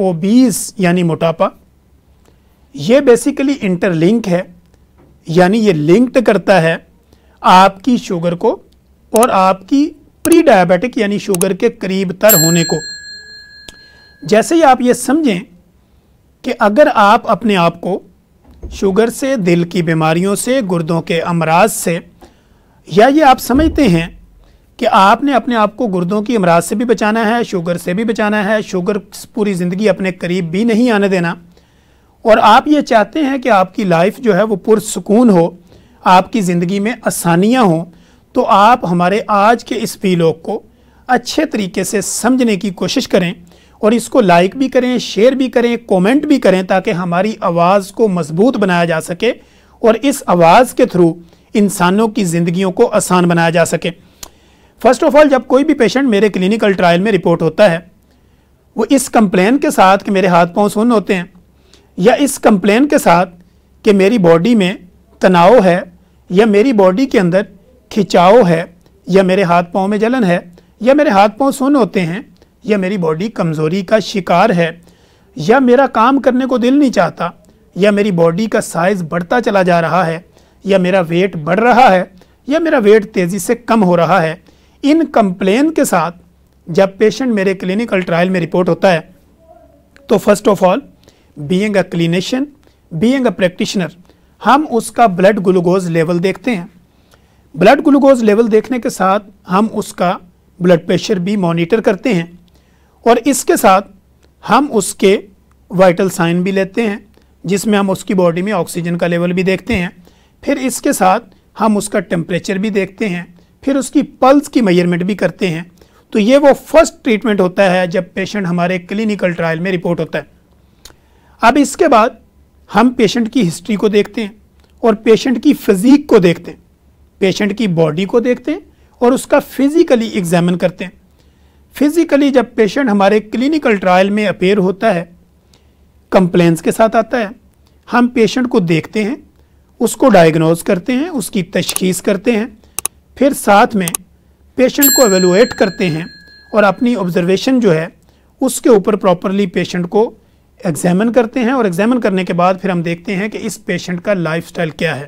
Obese यानी मोटापा, ये बेसिकली इंटरलिंक है, यानी ये लिंक्ड करता है आपकी शुगर को और आपकी प्री डायबिटिक यानी शुगर के करीब तर होने को। जैसे ही आप ये समझें कि अगर आप अपने आप को शुगर से, दिल की बीमारियों से, गुर्दों के अमराज से, या ये आप समझते हैं कि आपने अपने आप को गुर्दों की अमराज से भी बचाना है, शुगर से भी बचाना है, शुगर पूरी ज़िंदगी अपने करीब भी नहीं आने देना। और आप ये चाहते हैं कि आपकी लाइफ जो है वो पुरसकून हो, आपकी ज़िंदगी में आसानियाँ हों तो आप हमारे आज के इस वीलॉग को अच्छे तरीके से समझने की कोशिश करें और इसको लाइक भी करें शेयर भी करें कमेंट भी करें ताकि हमारी आवाज़ को मज़बूत बनाया जा सके और इस आवाज़ के थ्रू इंसानों की ज़िंदगियों को आसान बनाया जा सके। फ़र्स्ट ऑफ़ ऑल जब कोई भी पेशेंट मेरे क्लिनिकल ट्रायल में रिपोर्ट होता है, वो इस कंप्लेन के साथ कि मेरे हाथ पाँव सुन होते हैं, या इस कंप्लेन के साथ कि मेरी बॉडी में तनाव है, या मेरी बॉडी के अंदर खिंचाव है, या मेरे हाथ पाँव में जलन है, या मेरे हाथ पाँव सुन होते हैं, या मेरी बॉडी कमज़ोरी का शिकार है, या मेरा काम करने को दिल नहीं चाहता, या मेरी बॉडी का साइज़ बढ़ता चला जा रहा है, या मेरा वेट बढ़ रहा है, या मेरा वेट तेज़ी से कम हो रहा है इन कंप्लेन के साथ जब पेशेंट मेरे क्लिनिकल ट्रायल में रिपोर्ट होता है तो first of all being a clinician being a practitioner हम उसका ब्लड ग्लूकोज लेवल देखते हैं। ब्लड ग्लूकोज लेवल देखने के साथ हम उसका ब्लड प्रेशर भी मॉनिटर करते हैं और इसके साथ हम उसके वाइटल साइन भी लेते हैं, जिसमें हम उसकी बॉडी में ऑक्सीजन का लेवल भी देखते हैं। फिर इसके साथ हम उसका टेम्परेचर भी देखते हैं। फिर उसकी पल्स की मेज़रमेंट भी करते हैं। तो ये वो फ़र्स्ट ट्रीटमेंट होता है जब पेशेंट हमारे क्लिनिकल ट्रायल में रिपोर्ट होता है। अब इसके बाद हम पेशेंट की हिस्ट्री को देखते हैं और पेशेंट की फिज़ीक को देखते हैं। पेशेंट की बॉडी को देखते हैं और उसका फिज़िकली एग्जामिन करते हैं। फिज़िकली जब पेशेंट हमारे क्लिनिकल ट्रायल में अपेयर होता है कंप्लेंस के साथ आता है, हम पेशेंट को देखते हैं, उसको डायग्नोज करते हैं, उसकी तशखीस करते हैं फिर साथ में पेशेंट को एवेलुएट करते हैं और अपनी ऑब्जर्वेशन जो है, उसके ऊपर प्रॉपरली पेशेंट को एग्जामिन करते हैं और एग्जामिन करने के बाद फिर हम देखते हैं कि इस पेशेंट का लाइफस्टाइल क्या है।